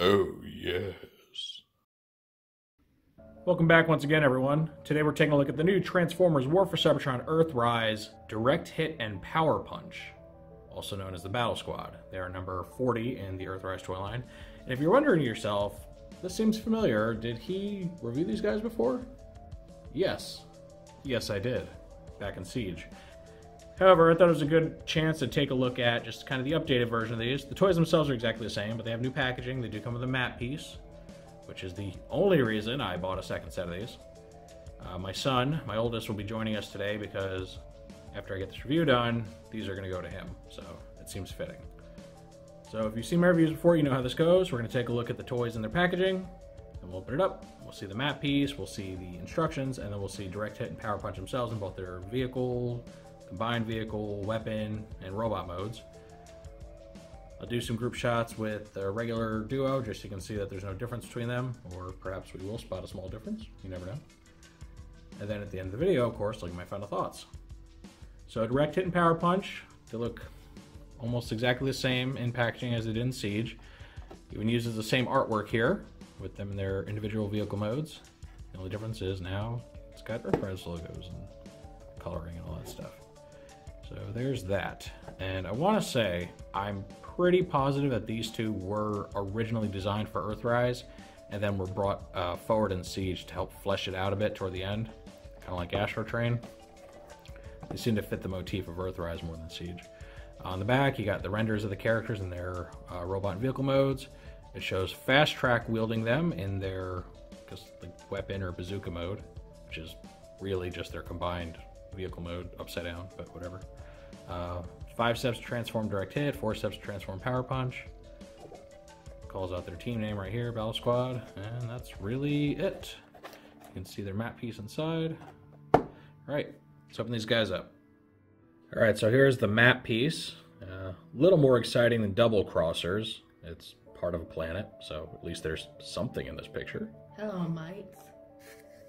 Oh, yes. Welcome back once again, everyone. Today we're taking a look at the new Transformers War for Cybertron Earthrise Direct Hit and Power Punch, also known as the Battle Squad. They are number 40 in the Earthrise toy line. And if you're wondering to yourself, this seems familiar, did he review these guys before? Yes. Yes, I did. Back in Siege. However, I thought it was a good chance to take a look at just kind of the updated version of these. The toys themselves are exactly the same, but they have new packaging. They do come with a map piece, which is the only reason I bought a second set of these. Uh, my son, my oldest, will be joining us today because after I get this review done, these are going to go to him. So it seems fitting. So if you've seen my reviews before, you know how this goes. We're going to take a look at the toys and their packaging, and we'll open it up. We'll see the map piece, we'll see the instructions, and then we'll see Direct Hit and Power Punch themselves in both their vehicle combined vehicle, weapon, and robot modes. I'll do some group shots with the regular duo just so you can see that there's no difference between them, or perhaps we will spot a small difference. You never know. And then at the end of the video, of course, look at my final thoughts. So direct hit and power punch, they look almost exactly the same in packaging as they did in Siege. Even uses the same artwork here with them in their individual vehicle modes. The only difference is now it's got Earthrise logos and coloring and all that stuff. So there's that. And I want to say, I'm pretty positive that these two were originally designed for Earthrise and then were brought uh, forward in Siege to help flesh it out a bit toward the end, kind of like Astrotrain. They seem to fit the motif of Earthrise more than Siege. On the back, you got the renders of the characters in their uh, robot vehicle modes. It shows fast track wielding them in their just like weapon or bazooka mode, which is really just their combined vehicle mode upside down, but whatever. Uh, five steps to transform direct hit, four steps to transform power punch. Calls out their team name right here, Battle Squad, and that's really it. You can see their map piece inside. All right, let's open these guys up. All right, so here's the map piece. A uh, little more exciting than double crossers. It's part of a planet, so at least there's something in this picture. Hello, mites.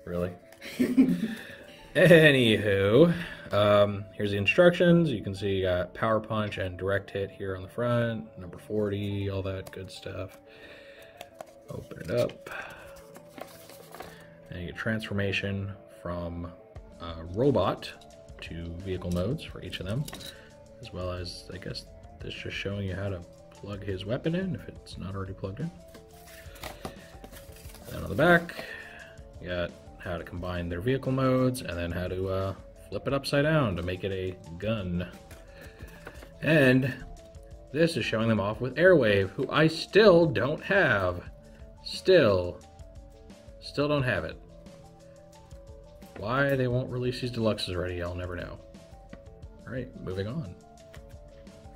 Really? Anywho, um, here's the instructions. You can see you got power punch and direct hit here on the front, number 40, all that good stuff. Open it up. And you get transformation from uh, robot to vehicle modes for each of them, as well as, I guess, this just showing you how to plug his weapon in if it's not already plugged in. Then on the back, you got how to combine their vehicle modes, and then how to uh, flip it upside down to make it a gun. And this is showing them off with Airwave, who I still don't have. Still. Still don't have it. Why they won't release these deluxes already, I'll never know. Alright, moving on.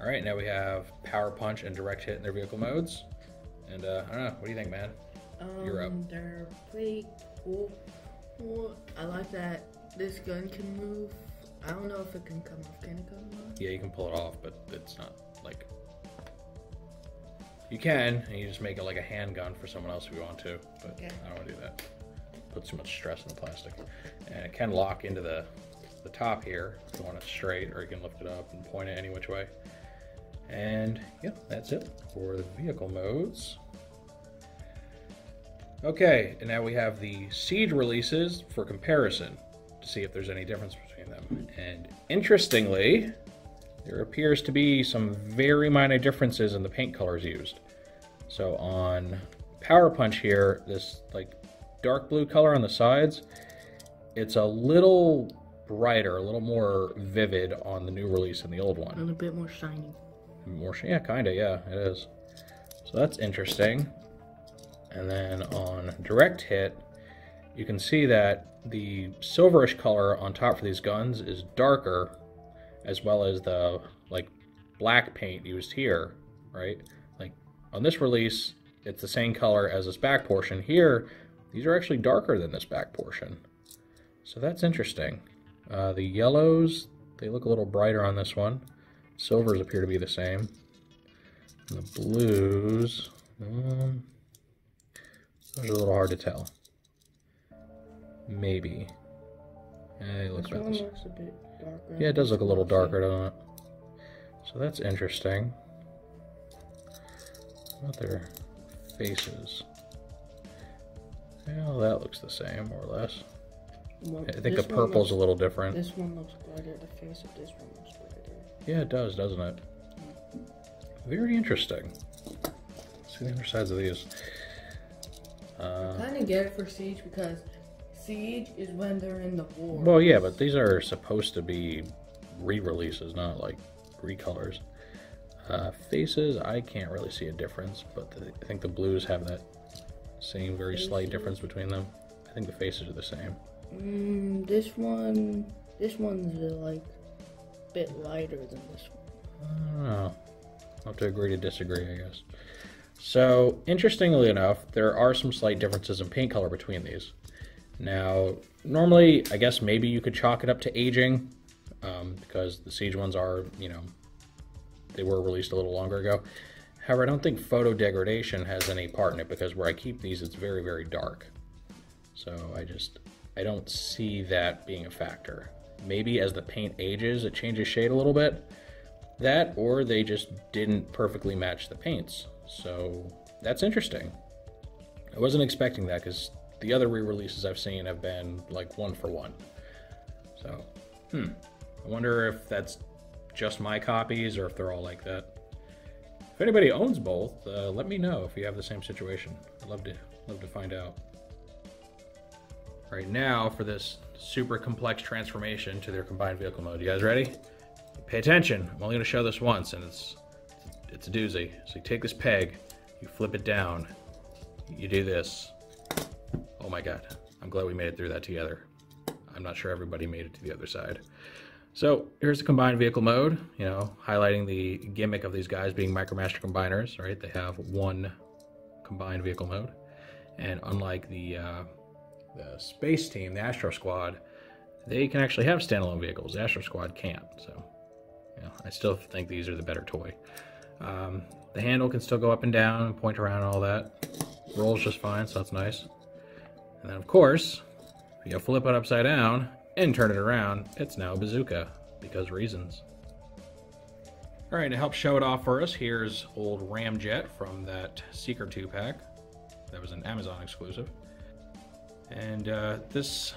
Alright, now we have Power Punch and Direct Hit in their vehicle modes. And uh, I don't know, what do you think, man? Um, You're up. They're pretty cool. Well, I like that this gun can move. I don't know if it can come off. Can it come off? Yeah, you can pull it off, but it's not like you can, and you just make it like a handgun for someone else if you want to. But Okay. I don't want to do that. Put too much stress in the plastic, and it can lock into the the top here if you want it straight, or you can lift it up and point it any which way. And yeah, that's it for the vehicle modes. Okay, and now we have the Siege releases for comparison to see if there's any difference between them. And interestingly, there appears to be some very minor differences in the paint colors used. So on Power Punch here, this like dark blue color on the sides, it's a little brighter, a little more vivid on the new release than the old one. And a bit more shiny. More, yeah, kind of, yeah, it is. So that's interesting. And then on direct hit, you can see that the silverish color on top for these guns is darker, as well as the like black paint used here, right? Like on this release, it's the same color as this back portion. Here, these are actually darker than this back portion. So that's interesting. Uh, the yellows, they look a little brighter on this one. Silvers appear to be the same. And the blues, um, those are a little hard to tell. Maybe. Eh, it looks This about one looks a bit darker. Yeah, it does look a little darker, doesn't it? So that's interesting. What about their faces. Well, that looks the same, more or less. Well, I think the purple's a little different. This one looks brighter. The face of this one looks brighter. Yeah, it does, doesn't it? Very interesting. Let's see the other sides of these. Uh, kind of get it for Siege because Siege is when they're in the war. well, yeah, but these are supposed to be re-releases, not like recolors. Uh, faces, I can't really see a difference, but the, I think the blues have that same very slight difference between them. I think the faces are the same. Mm, this one, this one's like a bit lighter than this one. I don't know. I'll have to agree to disagree, I guess. So, interestingly enough, there are some slight differences in paint color between these. Now, normally, I guess maybe you could chalk it up to aging, um, because the Siege ones are, you know, they were released a little longer ago. However, I don't think photo degradation has any part in it, because where I keep these, it's very, very dark. So, I just, I don't see that being a factor. Maybe as the paint ages, it changes shade a little bit, that or they just didn't perfectly match the paints. So that's interesting. I wasn't expecting that because the other re-releases I've seen have been like one for one. So, hmm. I wonder if that's just my copies or if they're all like that. If anybody owns both, uh, let me know if you have the same situation. I'd love to love to find out. Right now for this super complex transformation to their combined vehicle mode. You guys ready? Pay attention. I'm only going to show this once, and it's it's a doozy. So you take this peg, you flip it down, you do this. Oh my god! I'm glad we made it through that together. I'm not sure everybody made it to the other side. So here's the combined vehicle mode. You know, highlighting the gimmick of these guys being MicroMaster combiners. Right? They have one combined vehicle mode, and unlike the uh, the space team, the Astro Squad, they can actually have standalone vehicles. The Astro Squad can't. So yeah, I still think these are the better toy. Um, the handle can still go up and down and point around and all that. Rolls just fine, so that's nice. And then, of course, if you flip it upside down and turn it around, it's now a bazooka because reasons. All right, to help show it off for us, here's old Ramjet from that Seeker 2 pack. That was an Amazon exclusive. And uh, this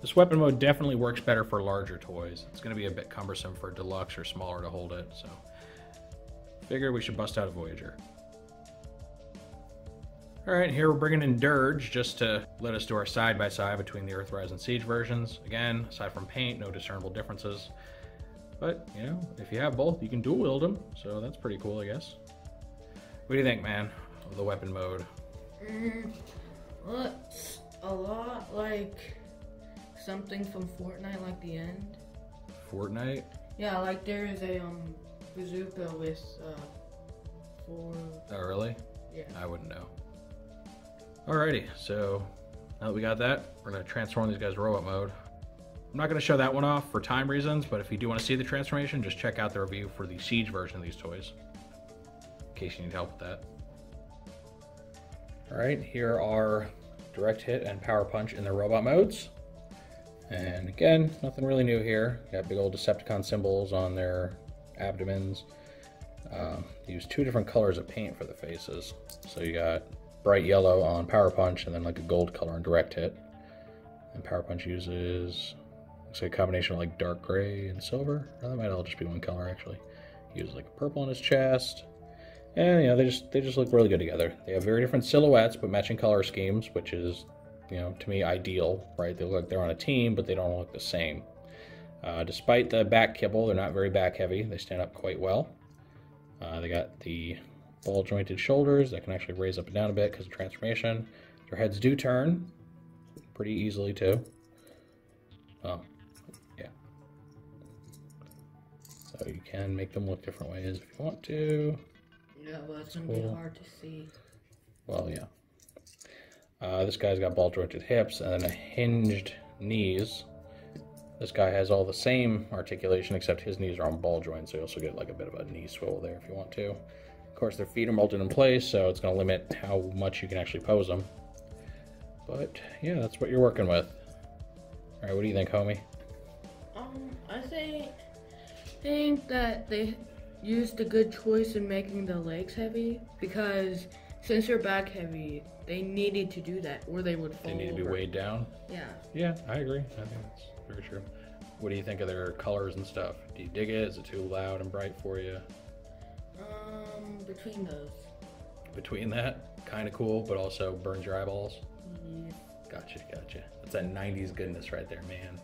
this weapon mode definitely works better for larger toys. It's going to be a bit cumbersome for deluxe or smaller to hold it, so figure we should bust out a Voyager. Alright, here we're bringing in Dirge just to let us do our side-by-side between the Earthrise and Siege versions. Again, aside from paint, no discernible differences. But, you know, if you have both, you can dual wield them, so that's pretty cool, I guess. What do you think, man, of the weapon mode? Mm, looks a lot like something from Fortnite, like the end. Fortnite? Yeah, like there is a um bazooka with uh four. Oh, really? Yeah. I wouldn't know. Alrighty, so now that we got that, we're gonna transform these guys robot mode. I'm not gonna show that one off for time reasons, but if you do want to see the transformation, just check out the review for the Siege version of these toys. In case you need help with that. Alright, here are Direct Hit and Power Punch in their robot modes. And again, nothing really new here. Got big old Decepticon symbols on their abdomens. Um, use two different colors of paint for the faces. So you got bright yellow on Power Punch and then like a gold color on Direct Hit. And Power Punch uses looks like a combination of like dark gray and silver. Or that might all just be one color actually. He uses like a purple on his chest. And you know, they just they just look really good together. They have very different silhouettes but matching color schemes, which is, you know, to me ideal, right? They look like they're on a team, but they don't look the same. Uh, despite the back kibble, they're not very back heavy. They stand up quite well. Uh, they got the ball jointed shoulders that can actually raise up and down a bit because of transformation. Their heads do turn pretty easily too. Oh, yeah. So you can make them look different ways if you want to. Yeah, well, it's gonna Cool. be hard to see. Well, yeah. Uh, this guy's got ball jointed hips and then a hinged knees. This guy has all the same articulation except his knees are on ball joints, so you also get like a bit of a knee swivel there if you want to. Of course, their feet are molded in place, so it's going to limit how much you can actually pose them. But yeah, that's what you're working with. All right, what do you think, homie? Um, I think think that they used a good choice in making the legs heavy because since they're back heavy, they needed to do that, or they would fall. They need to be over. weighed down. Yeah. Yeah, I agree. I think that's very true. What do you think of their colors and stuff? Do you dig it? Is it too loud and bright for you? Um, between those. Between that, kind of cool, but also burns your eyeballs. Yeah. Gotcha, gotcha. That's that 90s goodness right there, man.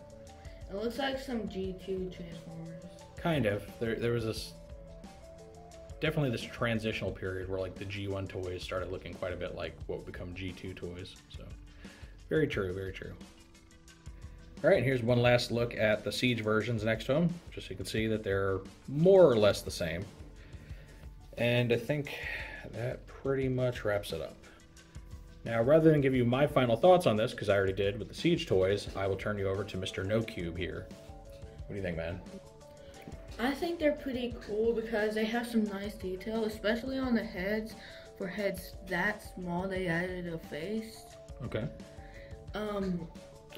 It looks like some G2 Transformers. Kind of. There, there was this definitely this transitional period where like the G1 toys started looking quite a bit like what would become G2 toys. So, very true, very true. All right, here's one last look at the Siege versions next to them, just so you can see that they're more or less the same. And I think that pretty much wraps it up. Now, rather than give you my final thoughts on this, because I already did with the Siege toys, I will turn you over to Mr. No Cube here. What do you think, man? I think they're pretty cool because they have some nice detail, especially on the heads. For heads that small, they added a face. Okay. Um,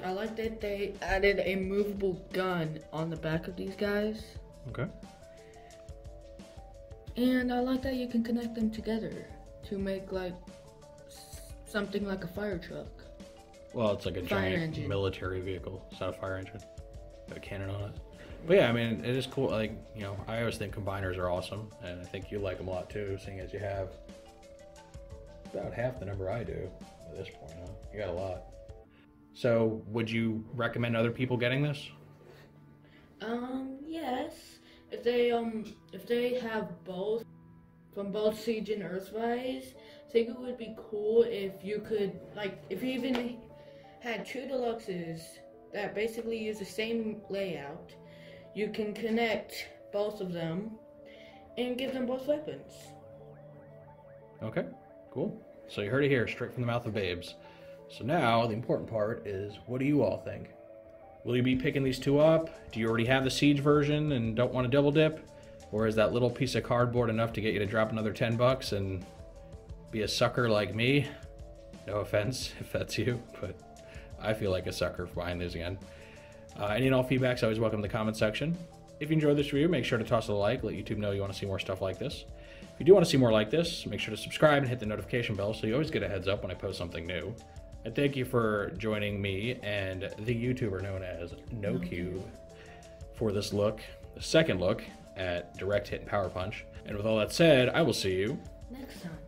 I like that they added a movable gun on the back of these guys. Okay. And I like that you can connect them together to make like something like a fire truck. Well, it's like a Fire giant engine. military vehicle. It's not a fire engine. Got a cannon on it. But yeah, I mean, it is cool. Like, you know, I always think combiners are awesome, and I think you like them a lot too, seeing as you have about half the number I do at this point. Huh? You got a lot. So, would you recommend other people getting this? Um, yes. If they um if they have both from both Siege and Earthrise, I think it would be cool if you could like if you even had two deluxes that basically use the same layout, you can connect both of them and give them both weapons. Okay, cool. So you heard it here, straight from the mouth of babes. So now the important part is, what do you all think? Will you be picking these two up? Do you already have the Siege version and don't want to double dip? Or is that little piece of cardboard enough to get you to drop another 10 bucks and be a sucker like me? No offense if that's you, but I feel like a sucker for buying these again. Uh, any and all feedback's always welcome in the comment section. If you enjoyed this review, make sure to toss a like, let YouTube know you want to see more stuff like this. If you do want to see more like this, make sure to subscribe and hit the notification bell so you always get a heads up when I post something new. And thank you for joining me and the YouTuber known as NoCube for this look, the second look at Direct Hit and Power Punch. And with all that said, I will see you Next time.